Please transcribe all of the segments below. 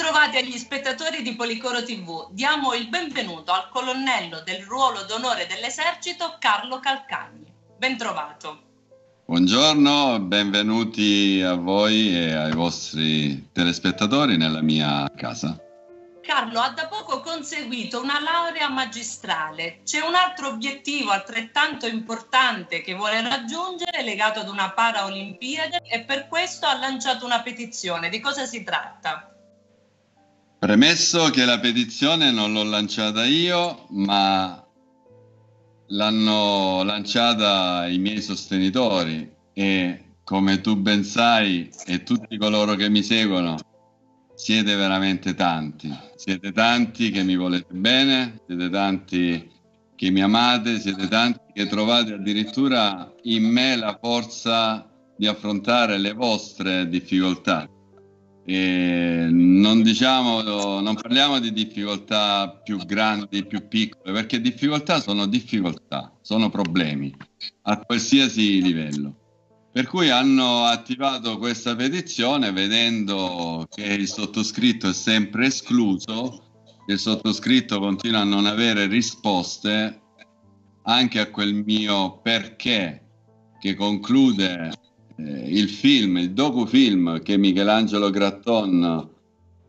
Bentrovati agli spettatori di Policoro TV. Diamo il benvenuto al colonnello del ruolo d'onore dell'esercito Carlo Calcagni. Bentrovato. Buongiorno, benvenuti a voi e ai vostri telespettatori nella mia casa. Carlo ha da poco conseguito una laurea magistrale. C'è un altro obiettivo altrettanto importante che vuole raggiungere legato ad una Paraolimpiade e per questo ha lanciato una petizione. Di cosa si tratta? Premesso che la petizione non l'ho lanciata io, ma l'hanno lanciata i miei sostenitori e come tu ben sai e tutti coloro che mi seguono, siete veramente tanti. Siete tanti che mi volete bene, siete tanti che mi amate, siete tanti che trovate addirittura in me la forza di affrontare le vostre difficoltà. E non diciamo, non parliamo di difficoltà più grandi, più piccole, perché difficoltà sono difficoltà, sono problemi a qualsiasi livello. Per cui hanno attivato questa petizione vedendo che il sottoscritto è sempre escluso, il sottoscritto continua a non avere risposte anche a quel mio perché che conclude eh, il film, il docufilm che Michelangelo Gratton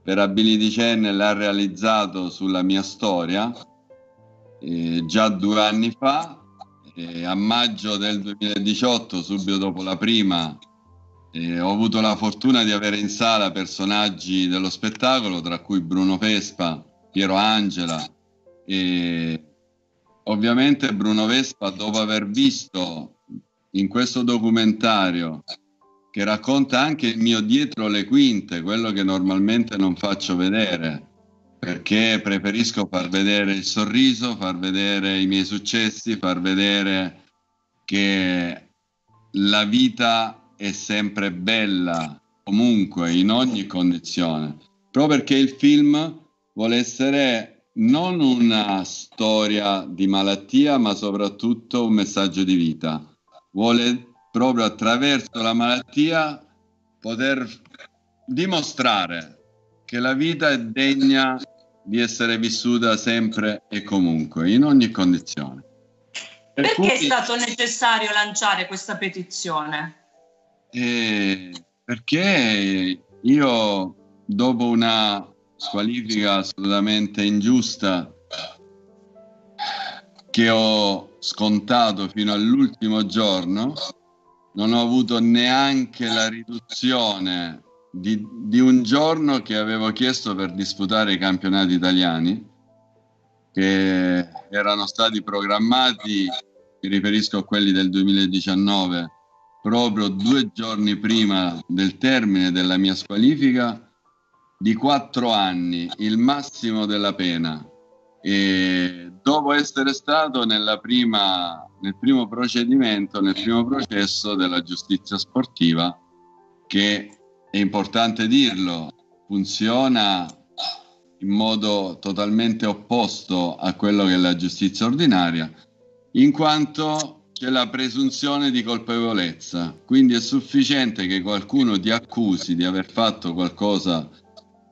per Ability Channel ha realizzato sulla mia storia eh, già due anni fa, eh, a maggio del 2018, subito dopo la prima, eh, ho avuto la fortuna di avere in sala personaggi dello spettacolo, tra cui Bruno Vespa, Piero Angela e ovviamente Bruno Vespa, dopo aver visto in questo documentario che racconta anche il mio dietro le quinte, quello che normalmente non faccio vedere, perché preferisco far vedere il sorriso, far vedere i miei successi, far vedere che la vita è sempre bella, comunque, in ogni condizione, proprio perché il film vuole essere non una storia di malattia, ma soprattutto un messaggio di vita vuole proprio attraverso la malattia poter dimostrare che la vita è degna di essere vissuta sempre e comunque, in ogni condizione. Per Perché cui, è stato necessario lanciare questa petizione? Eh, perché io, dopo una squalifica assolutamente ingiusta, che ho scontato fino all'ultimo giorno, non ho avuto neanche la riduzione di, di, un giorno che avevo chiesto per disputare i campionati italiani, che erano stati programmati, mi riferisco a quelli del 2019, proprio due giorni prima del termine della mia squalifica, di quattro anni, il massimo della pena, e dopo essere stato prima, nel primo procedimento, nel primo processo della giustizia sportiva, che è importante dirlo, funziona in modo totalmente opposto a quello che è la giustizia ordinaria, in quanto c'è la presunzione di colpevolezza, quindi è sufficiente che qualcuno ti accusi di aver fatto qualcosa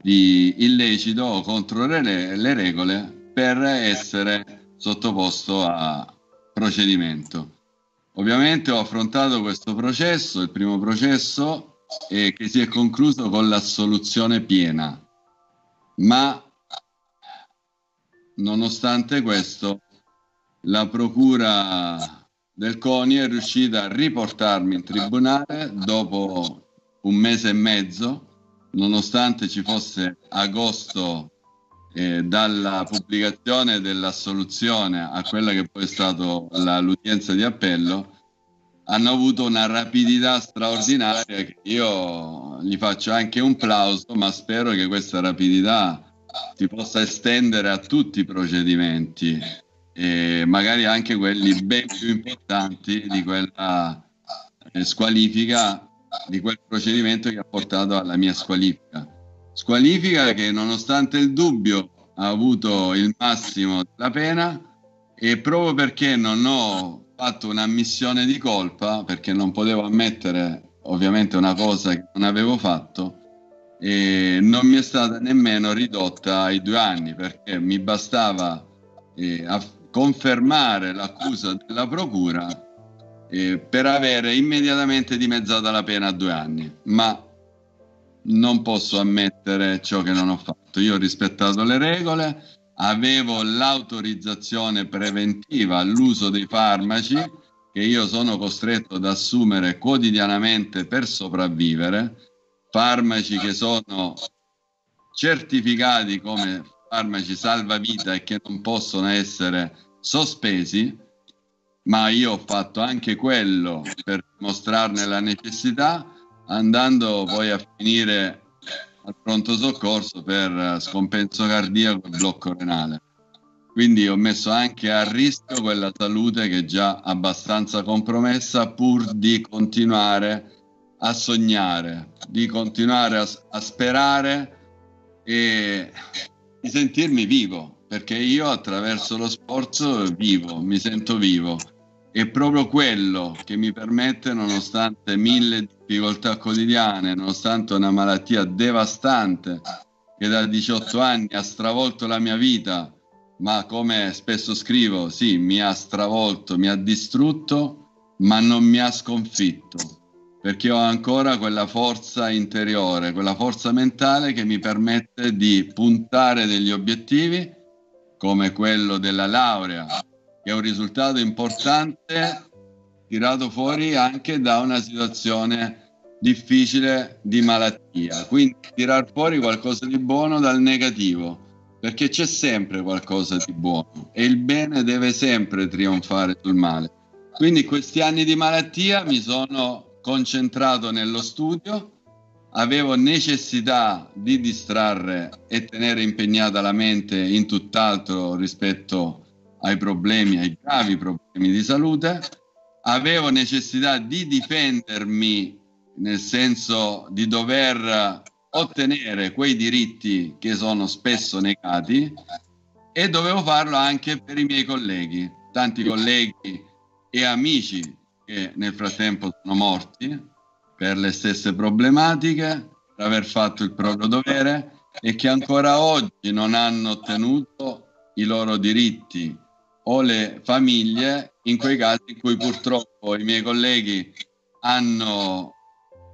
di illecito o contro le, le regole per essere sottoposto a procedimento. Ovviamente ho affrontato questo processo, il primo processo, eh, che si è concluso con l'assoluzione piena, ma nonostante questo la procura del CONI è riuscita a riportarmi in tribunale dopo un mese e mezzo, nonostante ci fosse agosto eh, dalla pubblicazione dell'assoluzione a quella che poi è stata l'udienza di appello, hanno avuto una rapidità straordinaria che io gli faccio anche un plauso, ma spero che questa rapidità si possa estendere a tutti i procedimenti e magari anche quelli ben più importanti di quella eh, squalifica, di quel procedimento che ha portato alla mia squalifica. Squalifica che nonostante il dubbio ha avuto il massimo della pena e proprio perché non ho fatto un'ammissione di colpa, perché non potevo ammettere ovviamente una cosa che non avevo fatto, e non mi è stata nemmeno ridotta ai due anni perché mi bastava eh, confermare l'accusa della procura eh, per avere immediatamente dimezzata la pena a due anni. Ma non posso ammettere ciò che non ho fatto. Io ho rispettato le regole, avevo l'autorizzazione preventiva all'uso dei farmaci che io sono costretto ad assumere quotidianamente per sopravvivere, farmaci che sono certificati come farmaci salvavita e che non possono essere sospesi, ma io ho fatto anche quello per mostrarne la necessità, andando poi a finire al pronto soccorso per scompenso cardiaco e blocco renale. Quindi ho messo anche a rischio quella salute che è già abbastanza compromessa pur di continuare a sognare, di continuare a, a sperare e di sentirmi vivo, perché io attraverso lo sport vivo, mi sento vivo. È proprio quello che mi permette, nonostante mille difficoltà quotidiane, nonostante una malattia devastante che da 18 anni ha stravolto la mia vita, ma come spesso scrivo, sì, mi ha stravolto, mi ha distrutto, ma non mi ha sconfitto, perché ho ancora quella forza interiore, quella forza mentale che mi permette di puntare degli obiettivi come quello della laurea, che è un risultato importante tirato fuori anche da una situazione difficile di malattia. Quindi tirar fuori qualcosa di buono dal negativo perché c'è sempre qualcosa di buono e il bene deve sempre trionfare sul male. Quindi questi anni di malattia mi sono concentrato nello studio, avevo necessità di distrarre e tenere impegnata la mente in tutt'altro rispetto ai problemi, ai gravi problemi di salute, avevo necessità di difendermi nel senso di dover ottenere quei diritti che sono spesso negati e dovevo farlo anche per i miei colleghi, tanti colleghi e amici che nel frattempo sono morti per le stesse problematiche, per aver fatto il proprio dovere e che ancora oggi non hanno ottenuto i loro diritti o le famiglie in quei casi in cui purtroppo i miei colleghi hanno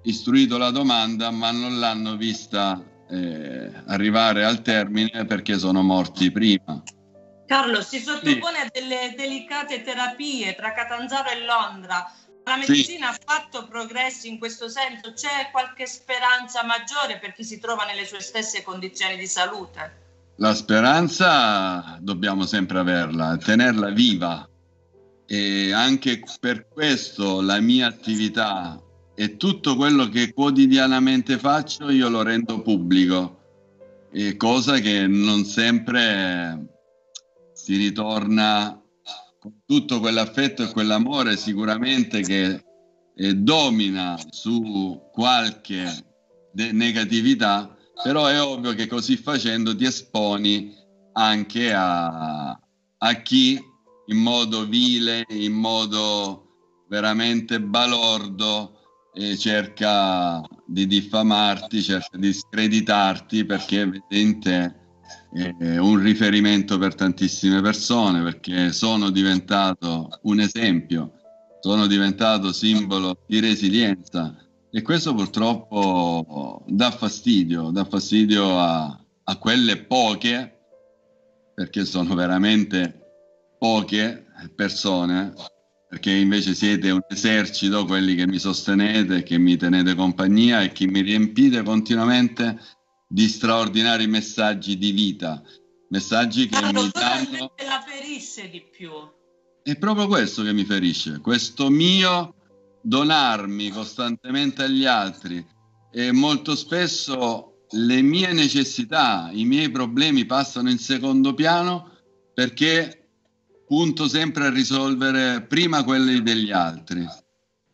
istruito la domanda ma non l'hanno vista eh, arrivare al termine perché sono morti prima. Carlo, si sottopone sì. a delle delicate terapie tra Catanzaro e Londra. La medicina sì. ha fatto progressi in questo senso? C'è qualche speranza maggiore per chi si trova nelle sue stesse condizioni di salute? La speranza dobbiamo sempre averla, tenerla viva e anche per questo la mia attività e tutto quello che quotidianamente faccio io lo rendo pubblico, e cosa che non sempre si ritorna con tutto quell'affetto e quell'amore sicuramente che eh, domina su qualche de- negatività, però è ovvio che così facendo ti esponi anche a, a chi in modo vile, in modo veramente balordo, e cerca di diffamarti, cerca di screditarti perché vede in eh, un riferimento per tantissime persone, perché sono diventato un esempio, sono diventato simbolo di resilienza. E questo purtroppo dà fastidio, dà fastidio a, a quelle poche, perché sono veramente poche persone perché invece siete un esercito, quelli che mi sostenete, che mi tenete compagnia e che mi riempite continuamente di straordinari messaggi di vita, messaggi che Carlo, mi danno... la ferisce di più. È proprio questo che mi ferisce, questo mio donarmi costantemente agli altri e molto spesso le mie necessità, i miei problemi passano in secondo piano perché punto sempre a risolvere prima quelli degli altri.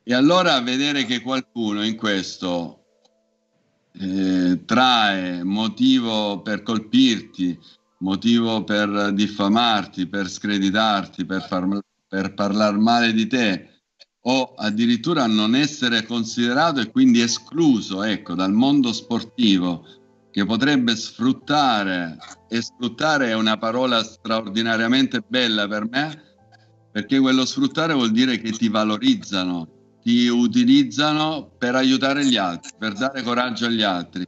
E allora vedere che qualcuno in questo eh, trae motivo per colpirti, motivo per diffamarti, per screditarti, per, far, per parlare male di te, o addirittura non essere considerato e quindi escluso ecco, dal mondo sportivo che potrebbe sfruttare e sfruttare è una parola straordinariamente bella per me perché quello sfruttare vuol dire che ti valorizzano, ti utilizzano per aiutare gli altri, per dare coraggio agli altri.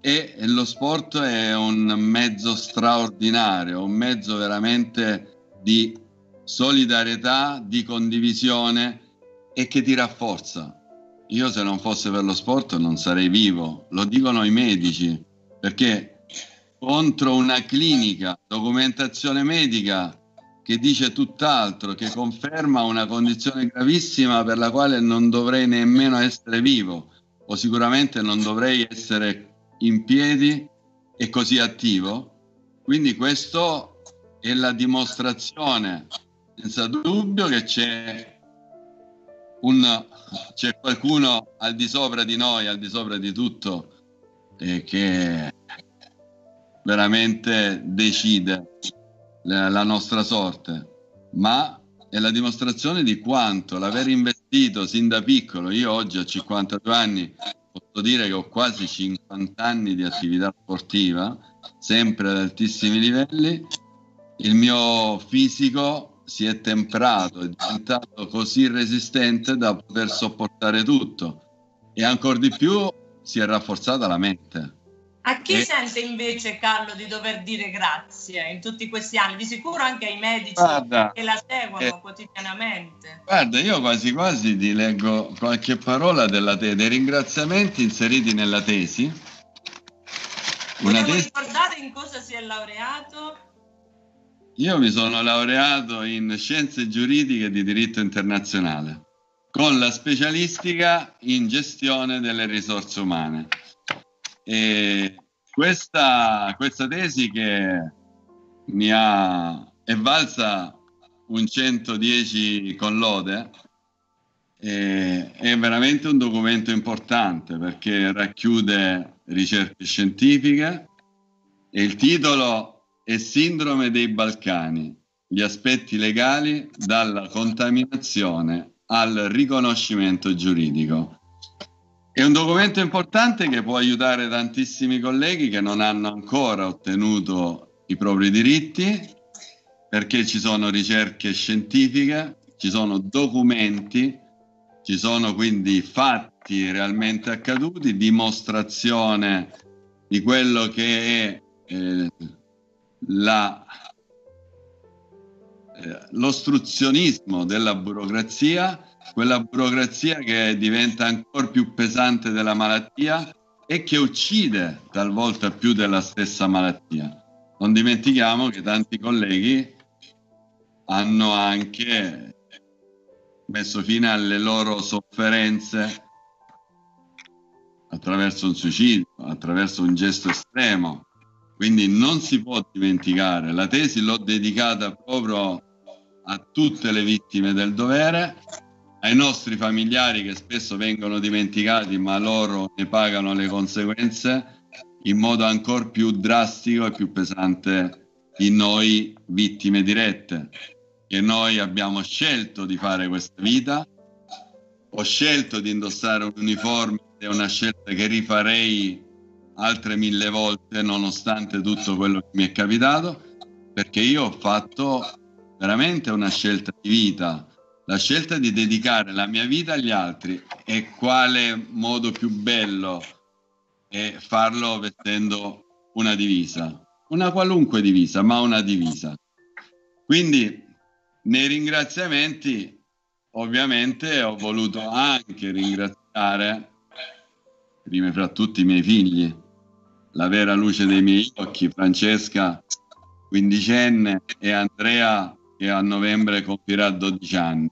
E lo sport è un mezzo straordinario, un mezzo veramente di solidarietà, di condivisione e che ti rafforza. Io se non fosse per lo sport non sarei vivo, lo dicono i medici, perché contro una clinica, documentazione medica che dice tutt'altro, che conferma una condizione gravissima per la quale non dovrei nemmeno essere vivo o sicuramente non dovrei essere in piedi e così attivo. Quindi questo è la dimostrazione senza dubbio che c'è, un, c'è qualcuno al di sopra di noi, al di sopra di tutto, eh, che veramente decide la, nostra sorte, ma è la dimostrazione di quanto l'aver investito sin da piccolo, io oggi ho 52 anni, posso dire che ho quasi 50 anni di attività sportiva, sempre ad altissimi livelli, il mio fisico si è temprato, è diventato così resistente da poter sopportare tutto. E ancora di più si è rafforzata la mente. A chi e... sente invece Carlo di dover dire grazie in tutti questi anni? Di sicuro anche ai medici guarda, che la seguono eh, quotidianamente. Guarda, io quasi quasi ti leggo qualche parola della te- dei ringraziamenti inseriti nella tesi. Una tesi... ricordare in cosa si è laureato? Io mi sono laureato in scienze giuridiche di diritto internazionale con la specialistica in gestione delle risorse umane. E questa, questa tesi che mi ha è valsa un 110 con lode è, è veramente un documento importante perché racchiude ricerche scientifiche e il titolo e sindrome dei Balcani, gli aspetti legali dalla contaminazione al riconoscimento giuridico. È un documento importante che può aiutare tantissimi colleghi che non hanno ancora ottenuto i propri diritti perché ci sono ricerche scientifiche, ci sono documenti, ci sono quindi fatti realmente accaduti, dimostrazione di quello che è eh, la, eh, l'ostruzionismo della burocrazia, quella burocrazia che diventa ancora più pesante della malattia e che uccide talvolta più della stessa malattia. Non dimentichiamo che tanti colleghi hanno anche messo fine alle loro sofferenze attraverso un suicidio, attraverso un gesto estremo, quindi non si può dimenticare, la tesi l'ho dedicata proprio a tutte le vittime del dovere, ai nostri familiari che spesso vengono dimenticati ma loro ne pagano le conseguenze in modo ancora più drastico e più pesante di noi vittime dirette, che noi abbiamo scelto di fare questa vita, ho scelto di indossare un uniforme, è una scelta che rifarei altre mille volte nonostante tutto quello che mi è capitato, perché io ho fatto veramente una scelta di vita, la scelta di dedicare la mia vita agli altri e quale modo più bello è farlo vestendo una divisa, una qualunque divisa, ma una divisa. Quindi nei ringraziamenti ovviamente ho voluto anche ringraziare prima fra tutti i miei figli la vera luce dei miei occhi, Francesca, quindicenne, e Andrea, che a novembre compirà 12 anni.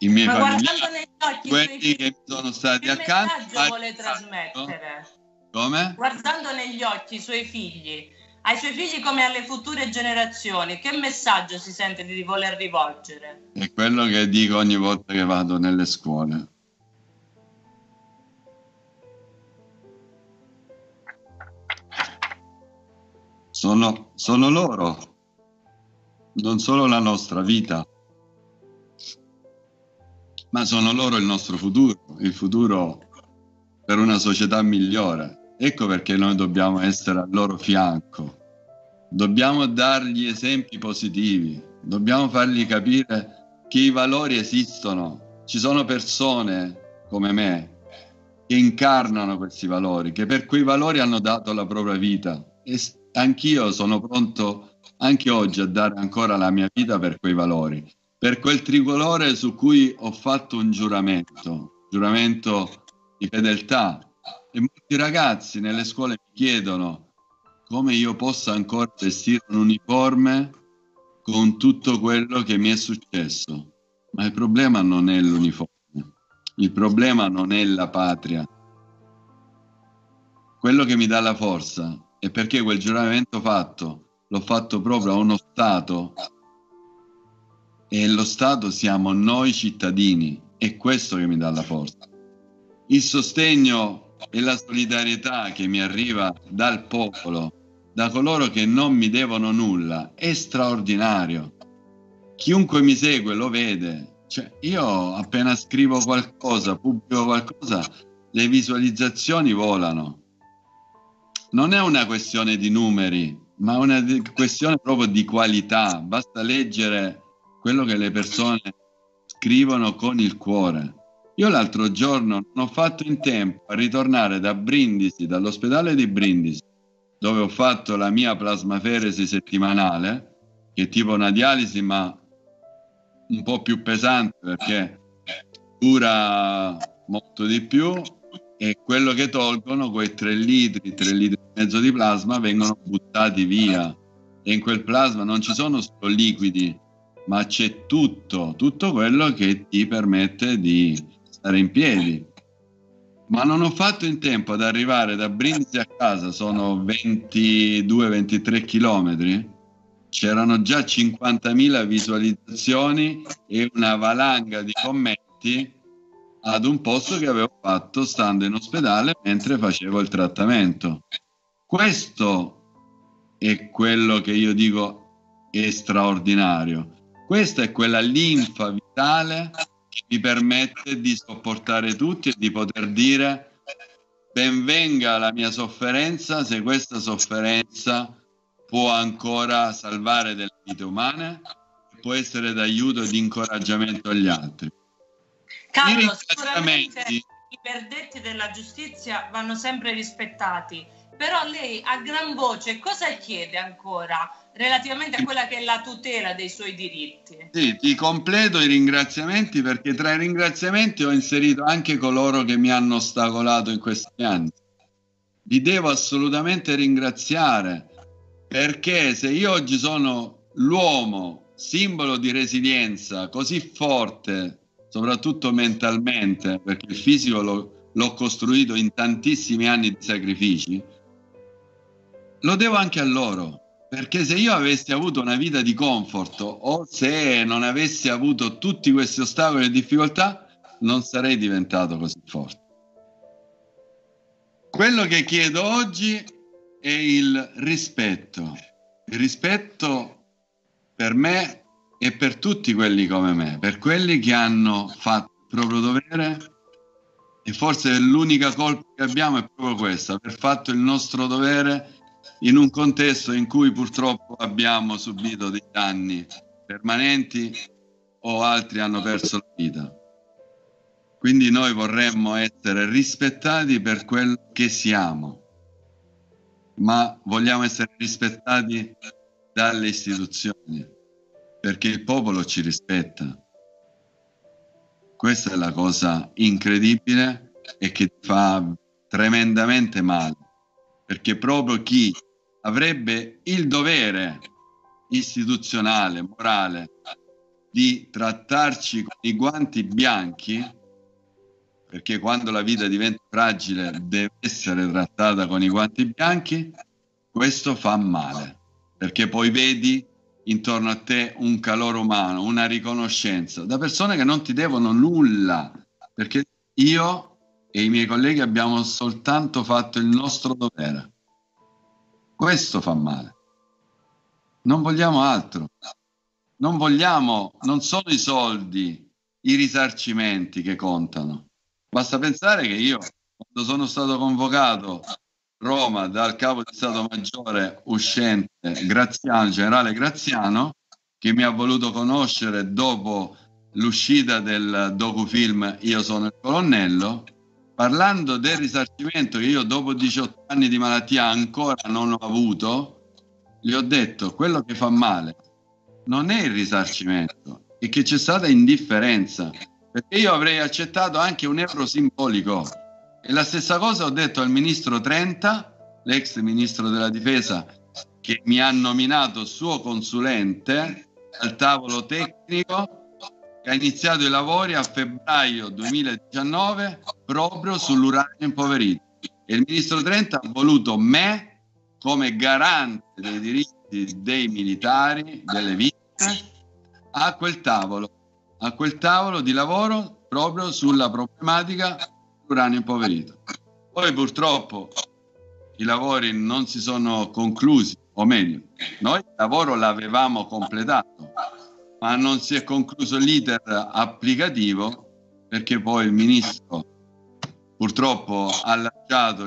I miei ma familiari, quelli che mi sono stati accanto. Che vuole trasmettere? Come? Guardando negli occhi i suoi figli, ai suoi figli come alle future generazioni, che messaggio si sente di voler rivolgere? È quello che dico ogni volta che vado nelle scuole sono, sono loro, non solo la nostra vita. ma sono loro il nostro futuro, il futuro per una società migliore. Ecco perché noi dobbiamo essere al loro fianco, dobbiamo dargli esempi positivi, dobbiamo fargli capire che i valori esistono, ci sono persone come me che incarnano questi valori, che per quei valori hanno dato la propria vita e anch'io sono pronto anche oggi a dare ancora la mia vita per quei valori, per quel tricolore su cui ho fatto un giuramento, giuramento di fedeltà. E molti ragazzi nelle scuole mi chiedono come io possa ancora vestire un uniforme con tutto quello che mi è successo. Ma il problema non è l'uniforme, il problema non è la patria. Quello che mi dà la forza è perché quel giuramento fatto l'ho fatto proprio a uno Stato e lo Stato siamo noi cittadini, è questo che mi dà la forza. Il sostegno e la solidarietà che mi arriva dal popolo, da coloro che non mi devono nulla, è straordinario. Chiunque mi segue lo vede. Cioè, io appena scrivo qualcosa, pubblico qualcosa, le visualizzazioni volano. Non è una questione di numeri, ma una questione proprio di qualità. Basta leggere quello che le persone scrivono con il cuore. Io l'altro giorno non ho fatto in tempo a ritornare da Brindisi, dall'ospedale di Brindisi, dove ho fatto la mia plasmaferesi settimanale, che è tipo una dialisi ma un po' più pesante perché dura molto di più e quello che tolgono, quei 3 litri, 3 litri e mezzo di plasma, vengono buttati via. E in quel plasma non ci sono solo liquidi, ma c'è tutto, tutto quello che ti permette di stare in piedi. Ma non ho fatto in tempo ad arrivare da Brindisi a casa, sono 22-23 chilometri. C'erano già 50.000 visualizzazioni e una valanga di commenti ad un posto che avevo fatto stando in ospedale mentre facevo il trattamento. Questo è quello che io dico è straordinario. Questa è quella linfa vitale che mi permette di sopportare tutti e di poter dire benvenga la mia sofferenza se questa sofferenza può ancora salvare delle vite umane, può essere d'aiuto e di incoraggiamento agli altri. Carlo, sicuramente i verdetti della giustizia vanno sempre rispettati, però lei a gran voce cosa chiede ancora relativamente a quella che è la tutela dei suoi diritti? Sì, ti completo i ringraziamenti perché tra i ringraziamenti ho inserito anche coloro che mi hanno ostacolato in questi anni. Li devo assolutamente ringraziare perché se io oggi sono l'uomo simbolo di resilienza così forte soprattutto mentalmente, perché il fisico lo, l'ho costruito in tantissimi anni di sacrifici, lo devo anche a loro. Perché se io avessi avuto una vita di comfort o se non avessi avuto tutti questi ostacoli e difficoltà, non sarei diventato così forte. Quello che chiedo oggi è il rispetto. Il rispetto per me e per tutti quelli come me, per quelli che hanno fatto il proprio dovere e forse l'unica colpa che abbiamo è proprio questa, aver fatto il nostro dovere in un contesto in cui purtroppo abbiamo subito dei danni permanenti o altri hanno perso la vita. Quindi noi vorremmo essere rispettati per quello che siamo, ma vogliamo essere rispettati dalle istituzioni perché il popolo ci rispetta. Questa è la cosa incredibile e che fa tremendamente male, perché proprio chi avrebbe il dovere istituzionale, morale, di trattarci con i guanti bianchi, perché quando la vita diventa fragile deve essere trattata con i guanti bianchi, questo fa male, perché poi vedi intorno a te un calore umano, una riconoscenza da persone che non ti devono nulla, perché io e i miei colleghi abbiamo soltanto fatto il nostro dovere. Questo fa male. Non vogliamo altro. Non vogliamo, non sono i soldi i risarcimenti che contano. Basta pensare che io, quando sono stato convocato Roma dal capo di Stato Maggiore uscente Graziano, generale Graziano, che mi ha voluto conoscere dopo l'uscita del docufilm Io sono il colonnello, parlando del risarcimento che io dopo 18 anni di malattia ancora non ho avuto, gli ho detto quello che fa male non è il risarcimento, è che c'è stata indifferenza, perché io avrei accettato anche un euro simbolico. E la stessa cosa ho detto al ministro Trenta, l'ex ministro della difesa, che mi ha nominato suo consulente al tavolo tecnico che ha iniziato i lavori a febbraio 2019 proprio sull'uranio impoverito. E il ministro Trenta ha voluto me come garante dei diritti dei militari, delle vittime, a quel tavolo, a quel tavolo di lavoro proprio sulla problematica dell'uranio impoverito. Poi purtroppo i lavori non si sono conclusi, o meglio, noi il lavoro l'avevamo completato, ma non si è concluso l'iter applicativo perché poi il ministro purtroppo ha,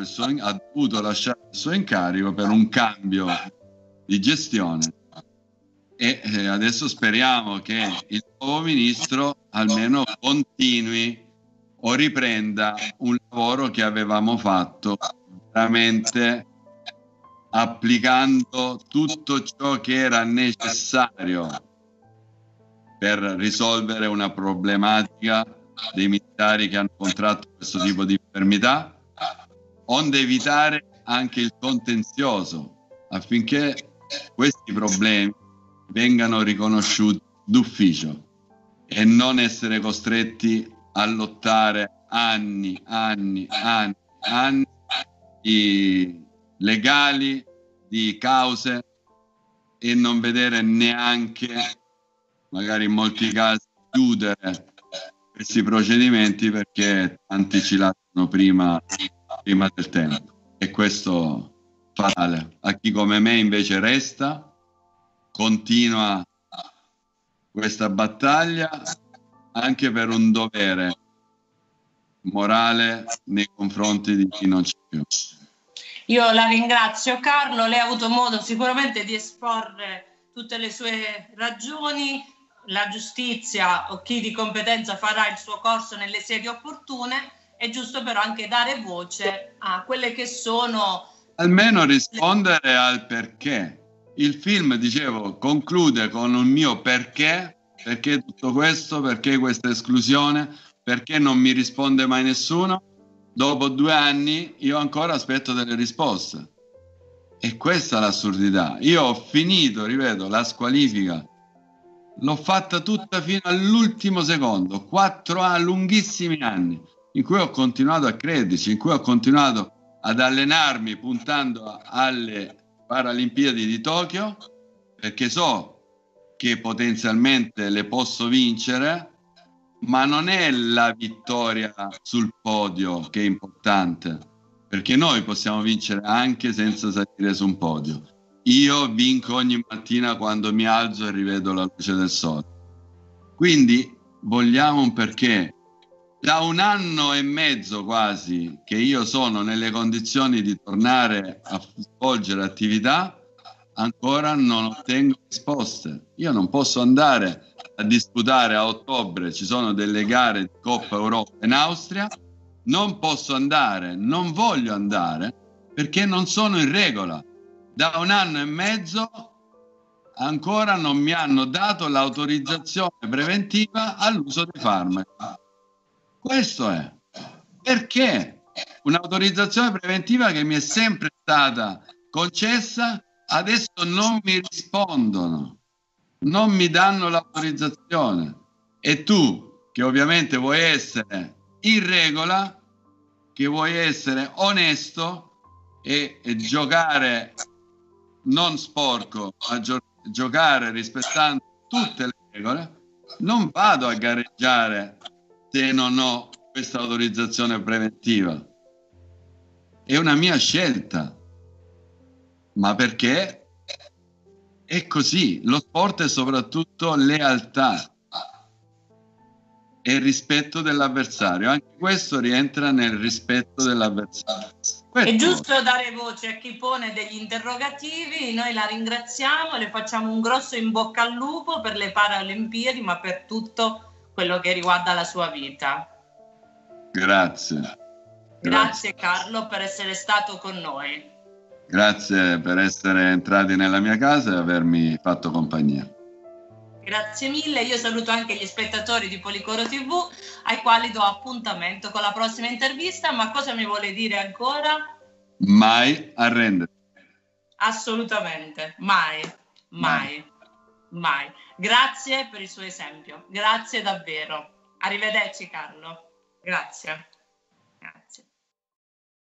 suo, ha dovuto lasciare il suo incarico per un cambio di gestione e eh, adesso speriamo che il nuovo ministro almeno continui o riprenda un lavoro che avevamo fatto veramente applicando tutto ciò che era necessario per risolvere una problematica dei militari che hanno contratto questo tipo di infermità, onde evitare anche il contenzioso affinché questi problemi vengano riconosciuti d'ufficio e non essere costretti a lottare anni, anni, anni, anni di legali, di cause e non vedere neanche magari in molti casi chiudere questi procedimenti perché tanti ci lasciano prima, prima del tempo e questo fatale. A chi come me invece resta, continua questa battaglia anche per un dovere morale nei confronti di chi non c'è più. Io la ringrazio Carlo, lei ha avuto modo sicuramente di esporre tutte le sue ragioni la giustizia o chi di competenza farà il suo corso nelle sedi opportune, è giusto però anche dare voce a quelle che sono... Almeno rispondere al perché. Il film, dicevo, conclude con un mio perché, perché tutto questo, perché questa esclusione, perché non mi risponde mai nessuno. Dopo due anni io ancora aspetto delle risposte. E questa è l'assurdità. Io ho finito, ripeto, la squalifica l'ho fatta tutta fino all'ultimo secondo, quattro lunghissimi anni, in cui ho continuato a crederci, in cui ho continuato ad allenarmi puntando alle Paralimpiadi di Tokyo, perché so che potenzialmente le posso vincere, ma non è la vittoria sul podio che è importante, perché noi possiamo vincere anche senza salire su un podio io vinco ogni mattina quando mi alzo e rivedo la luce del sole. Quindi vogliamo un perché. Da un anno e mezzo quasi che io sono nelle condizioni di tornare a svolgere attività, ancora non ottengo risposte. Io non posso andare a disputare a ottobre, ci sono delle gare di Coppa Europa in Austria, non posso andare, non voglio andare perché non sono in regola da un anno e mezzo ancora non mi hanno dato l'autorizzazione preventiva all'uso dei farmaci. Questo è. Perché un'autorizzazione preventiva che mi è sempre stata concessa, adesso non mi rispondono, non mi danno l'autorizzazione. E tu, che ovviamente vuoi essere in regola, che vuoi essere onesto e, e giocare non sporco, a gio- giocare rispettando tutte le regole, non vado a gareggiare se non ho questa autorizzazione preventiva. È una mia scelta, ma perché è così. Lo sport è soprattutto lealtà. e rispetto dell'avversario. Anche questo rientra nel rispetto dell'avversario. Questo. È giusto dare voce a chi pone degli interrogativi, noi la ringraziamo, le facciamo un grosso in bocca al lupo per le Paralimpiadi, ma per tutto quello che riguarda la sua vita. Grazie. Grazie, Grazie Carlo per essere stato con noi. Grazie per essere entrati nella mia casa e avermi fatto compagnia. Grazie mille, io saluto anche gli spettatori di Policoro TV ai quali do appuntamento con la prossima intervista, ma cosa mi vuole dire ancora? Mai arrenderti. Assolutamente, mai, mai, mai, mai. Grazie per il suo esempio, grazie davvero. Arrivederci Carlo. Grazie.